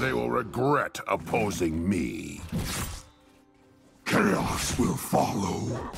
They will regret opposing me. Chaos will follow.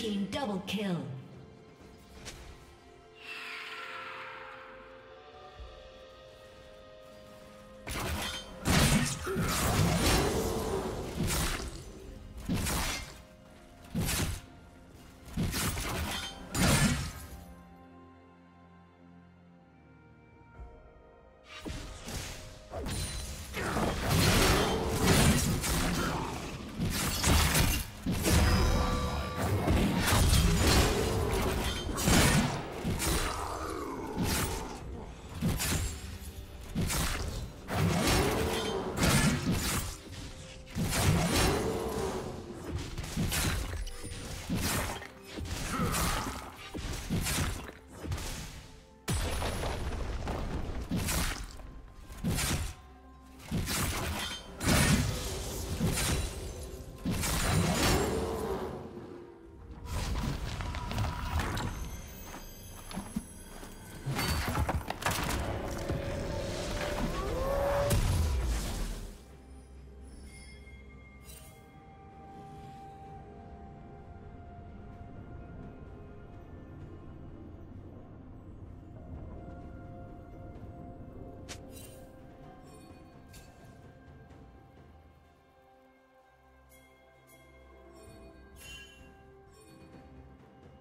Team double kill.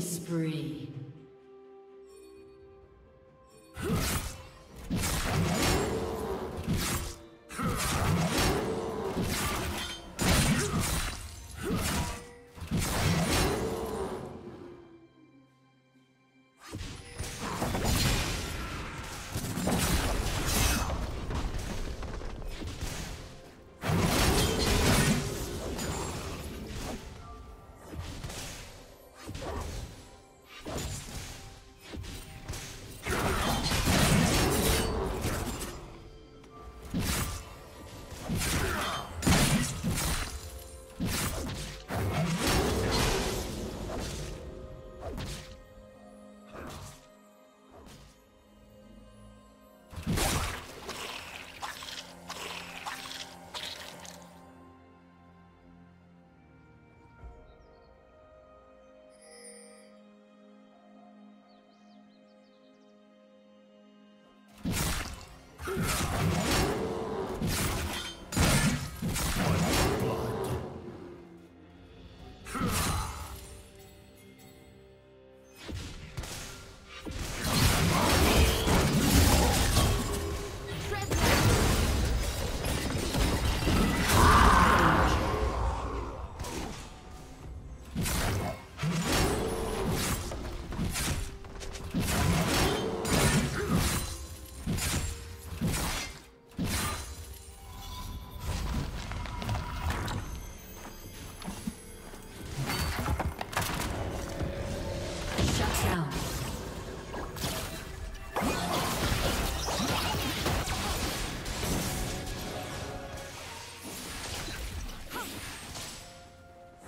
Spree. Huh.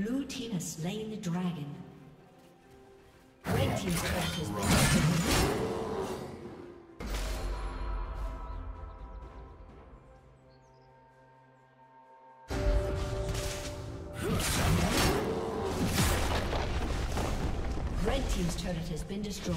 Blue team has slain the dragon. Red team's turret has been. Red team's turret has been destroyed.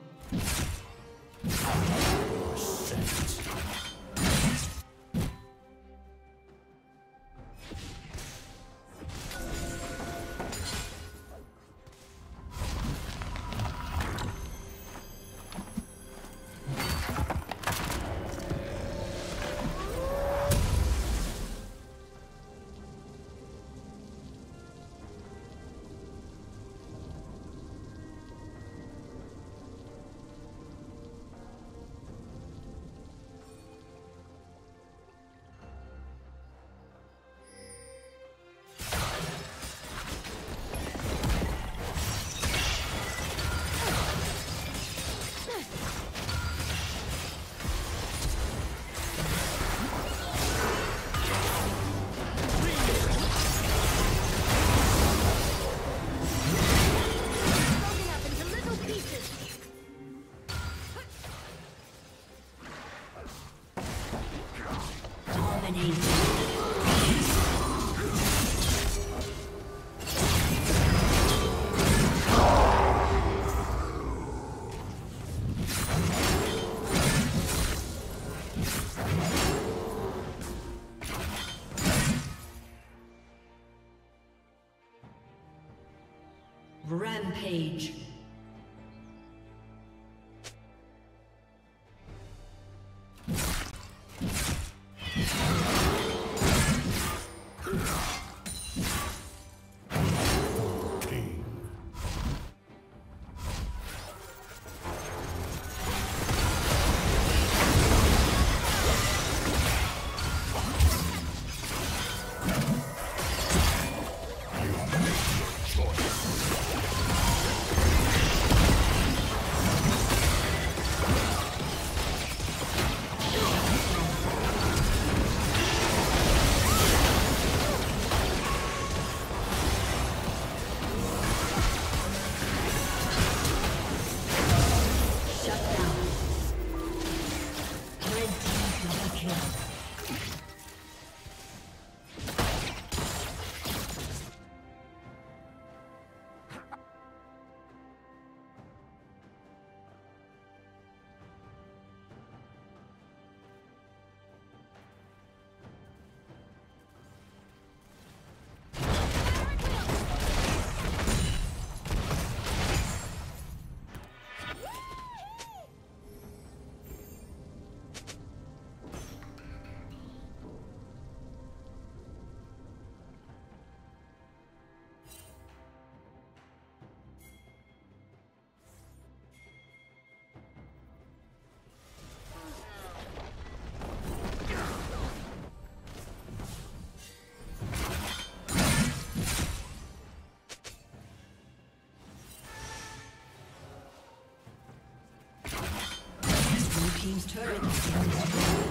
Rampage. Turret has.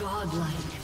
Godlike.